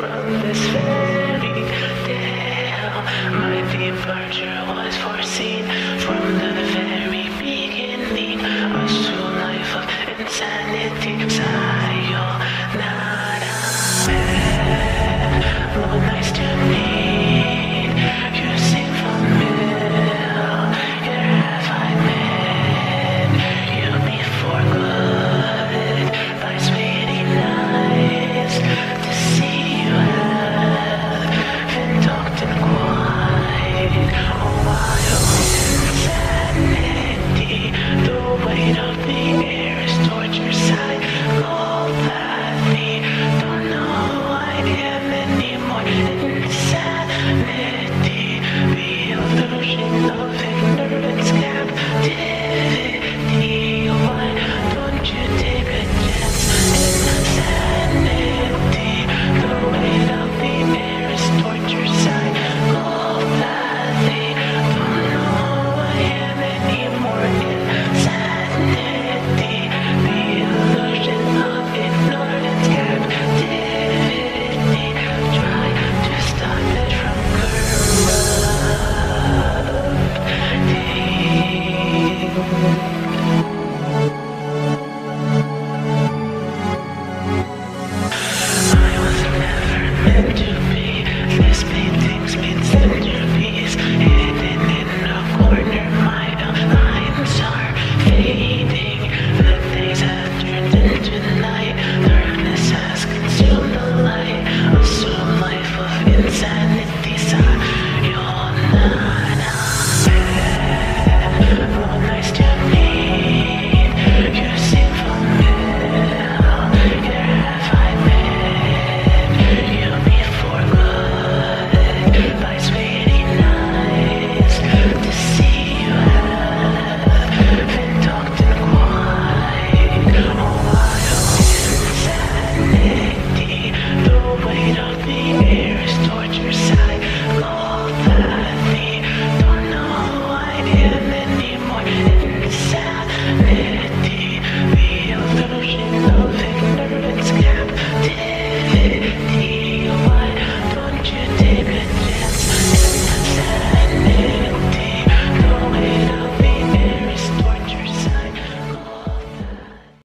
from this very tale. My departure was foreseen from the very beginning. A true life of insanity.